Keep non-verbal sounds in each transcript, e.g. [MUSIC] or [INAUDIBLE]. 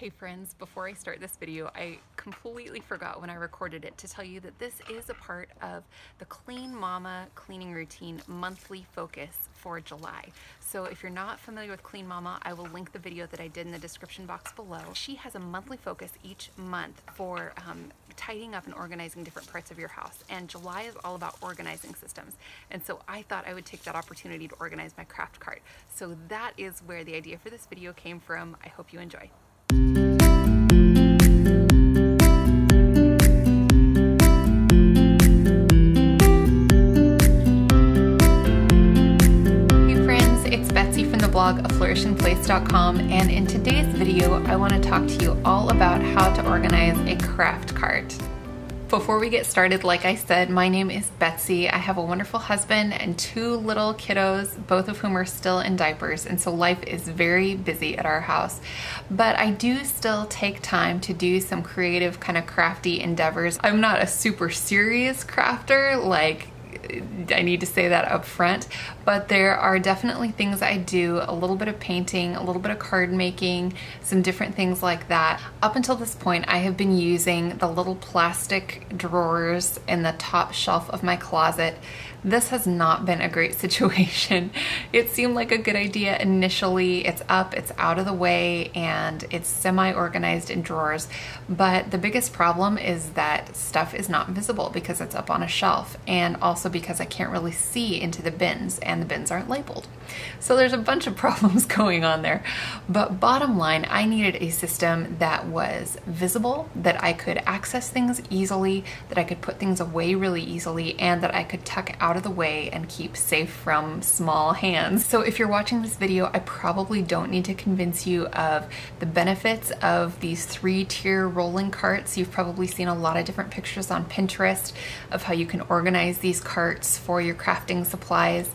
Hey friends, before I start this video, I completely forgot when I recorded it to tell you that this is a part of the Clean Mama cleaning routine monthly focus for July. So if you're not familiar with Clean Mama, I will link the video that I did in the description box below. She has a monthly focus each month for um, tidying up and organizing different parts of your house. And July is all about organizing systems. And so I thought I would take that opportunity to organize my craft cart. So that is where the idea for this video came from. I hope you enjoy. Blog aflourishingplace.com and in today's video I want to talk to you all about how to organize a craft cart. Before we get started, like I said, my name is Betsy. I have a wonderful husband and two little kiddos, both of whom are still in diapers, and so life is very busy at our house. But I do still take time to do some creative, kind of crafty endeavors. I'm not a super serious crafter, like I need to say that up front, but there are definitely things I do, a little bit of painting, a little bit of card making, some different things like that. Up until this point, I have been using the little plastic drawers in the top shelf of my closet this has not been a great [LAUGHS] situation. It seemed like a good idea initially. It's up, it's out of the way, and it's semi-organized in drawers. But the biggest problem is that stuff is not visible because it's up on a shelf and also because I can't really see into the bins and the bins aren't labeled. So there's a bunch of [LAUGHS] problems going on there. But bottom line, I needed a system that was visible, that I could access things easily, that I could put things away really easily, and that I could tuck out of the way and keep safe from small hands. So if you're watching this video, I probably don't need to convince you of the benefits of these three tier rolling carts. You've probably seen a lot of different pictures on Pinterest of how you can organize these carts for your crafting supplies.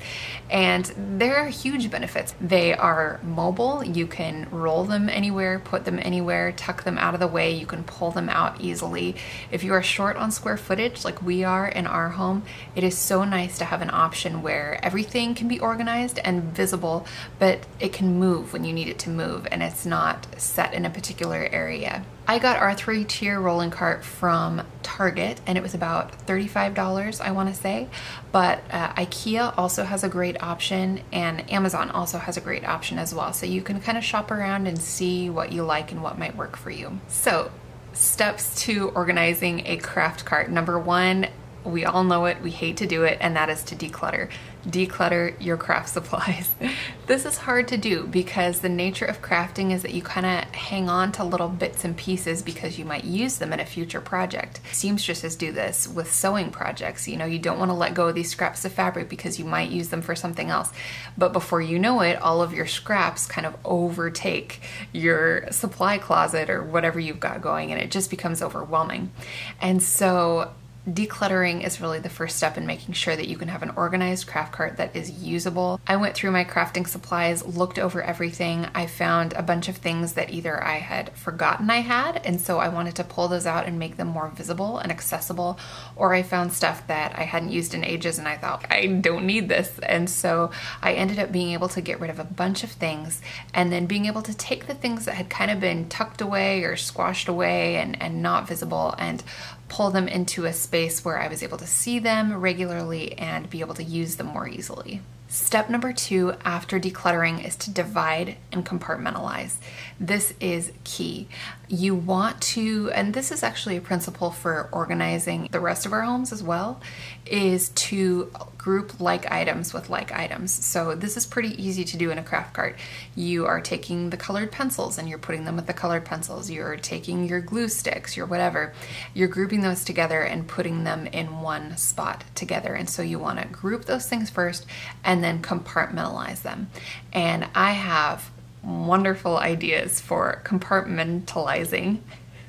And there are huge benefits. They are mobile. You can roll them anywhere, put them anywhere, tuck them out of the way. You can pull them out easily. If you are short on square footage like we are in our home, it is so nice to have an option where everything can be organized and visible, but it can move when you need it to move and it's not set in a particular area. I got our three tier rolling cart from Target and it was about $35 I want to say but uh, Ikea also has a great option and Amazon also has a great option as well so you can kind of shop around and see what you like and what might work for you. So steps to organizing a craft cart. Number one, we all know it, we hate to do it, and that is to declutter. Declutter your craft [LAUGHS] supplies. this is hard to do because the nature of crafting is that you kind of hang on to little bits and pieces because you might use them in a future project. Seamstresses do this with sewing projects. You know, you don't want to let go of these scraps of fabric because you might use them for something else. But before you know it, all of your scraps kind of overtake your supply closet or whatever you've got going and it just becomes overwhelming. And so Decluttering is really the first step in making sure that you can have an organized craft cart that is usable. I went through my crafting supplies, looked over everything. I found a bunch of things that either I had forgotten I had, and so I wanted to pull those out and make them more visible and accessible, or I found stuff that I hadn't used in ages and I thought, I don't need this. And so I ended up being able to get rid of a bunch of things and then being able to take the things that had kind of been tucked away or squashed away and, and not visible and pull them into a space where I was able to see them regularly and be able to use them more easily. Step number two after decluttering is to divide and compartmentalize. This is key. You want to, and this is actually a principle for organizing the rest of our homes as well, is to group like items with like items. So this is pretty easy to do in a craft cart. You are taking the colored pencils and you're putting them with the colored pencils. You're taking your glue sticks, your whatever. You're grouping those together and putting them in one spot together. And so you want to group those things first and then compartmentalize them. And I have wonderful ideas for compartmentalizing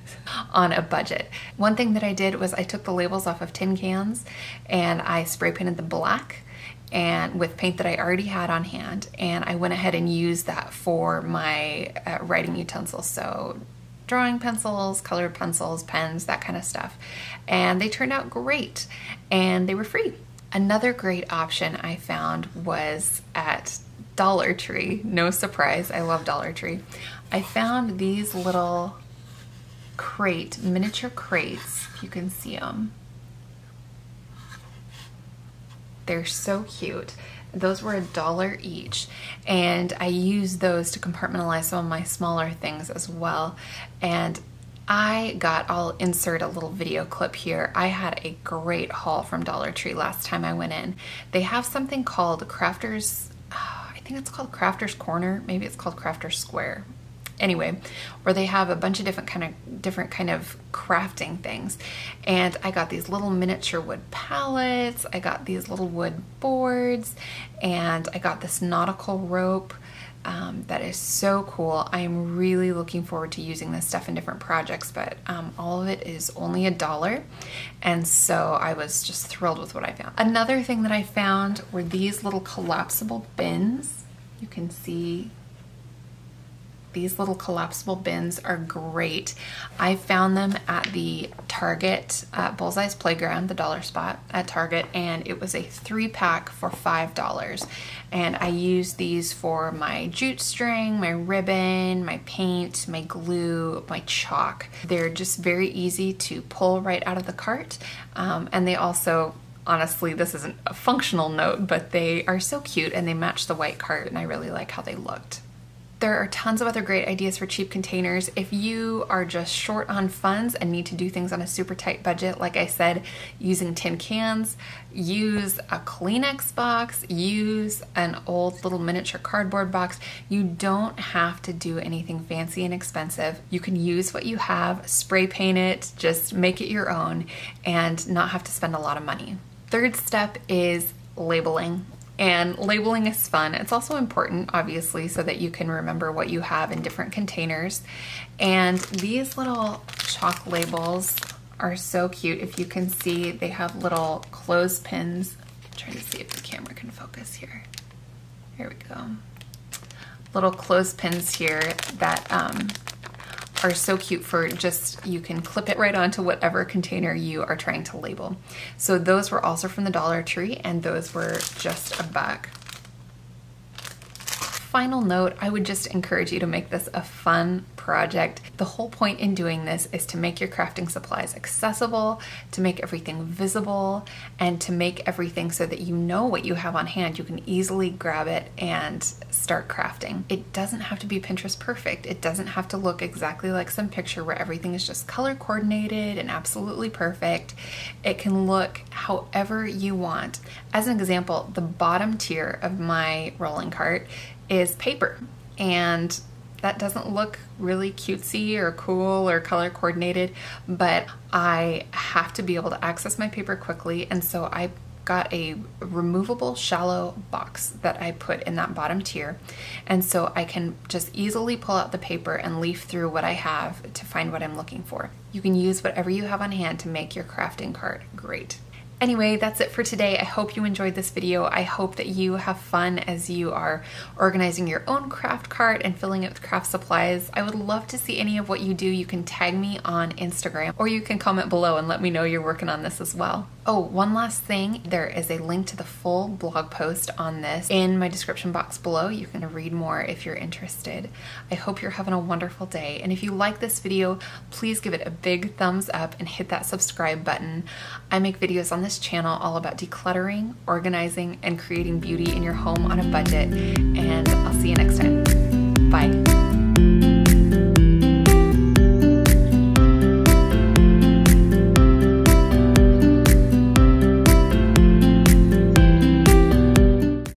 [LAUGHS] on a budget. One thing that I did was I took the labels off of tin cans and I spray painted them black and with paint that I already had on hand and I went ahead and used that for my uh, writing utensils so drawing pencils, colored pencils, pens, that kind of stuff and they turned out great and they were free. Another great option I found was at Dollar Tree. No surprise, I love Dollar Tree. I found these little crate, miniature crates, if you can see them. They're so cute. Those were a dollar each, and I used those to compartmentalize some of my smaller things as well. And I got, I'll insert a little video clip here. I had a great haul from Dollar Tree last time I went in. They have something called Crafters, [SIGHS] I think it's called Crafters Corner. Maybe it's called Crafters Square anyway where they have a bunch of different kind of different kind of crafting things and I got these little miniature wood pallets I got these little wood boards and I got this nautical rope um, that is so cool. I'm really looking forward to using this stuff in different projects, but um, all of it is only a dollar. And so I was just thrilled with what I found. Another thing that I found were these little collapsible bins. You can see these little collapsible bins are great. I found them at the Target at Bullseye's Playground, the dollar spot at Target, and it was a three pack for $5. And I used these for my jute string, my ribbon, my paint, my glue, my chalk. They're just very easy to pull right out of the cart. Um, and they also honestly, this isn't a functional note, but they are so cute and they match the white cart and I really like how they looked. There are tons of other great ideas for cheap containers. If you are just short on funds and need to do things on a super tight budget, like I said, using tin cans, use a Kleenex box, use an old little miniature cardboard box. You don't have to do anything fancy and expensive. You can use what you have, spray paint it, just make it your own, and not have to spend a lot of money. Third step is labeling. And labeling is fun. It's also important, obviously, so that you can remember what you have in different containers. And these little chalk labels are so cute. If you can see, they have little clothespins. Try to see if the camera can focus here. Here we go. Little clothespins here that um, are so cute for just, you can clip it right onto whatever container you are trying to label. So those were also from the Dollar Tree and those were just a buck final note, I would just encourage you to make this a fun project. The whole point in doing this is to make your crafting supplies accessible, to make everything visible, and to make everything so that you know what you have on hand. You can easily grab it and start crafting. It doesn't have to be Pinterest perfect. It doesn't have to look exactly like some picture where everything is just color coordinated and absolutely perfect. It can look however you want. As an example, the bottom tier of my rolling cart is paper. And that doesn't look really cutesy or cool or color coordinated, but I have to be able to access my paper quickly. And so I got a removable shallow box that I put in that bottom tier. And so I can just easily pull out the paper and leaf through what I have to find what I'm looking for. You can use whatever you have on hand to make your crafting cart great. Anyway, that's it for today. I hope you enjoyed this video. I hope that you have fun as you are organizing your own craft cart and filling it with craft supplies. I would love to see any of what you do. You can tag me on Instagram or you can comment below and let me know you're working on this as well. Oh, one last thing. There is a link to the full blog post on this in my description box below. You can read more if you're interested. I hope you're having a wonderful day. And if you like this video, please give it a big thumbs up and hit that subscribe button. I make videos on this channel all about decluttering, organizing, and creating beauty in your home on a budget. And I'll see you next time. Bye.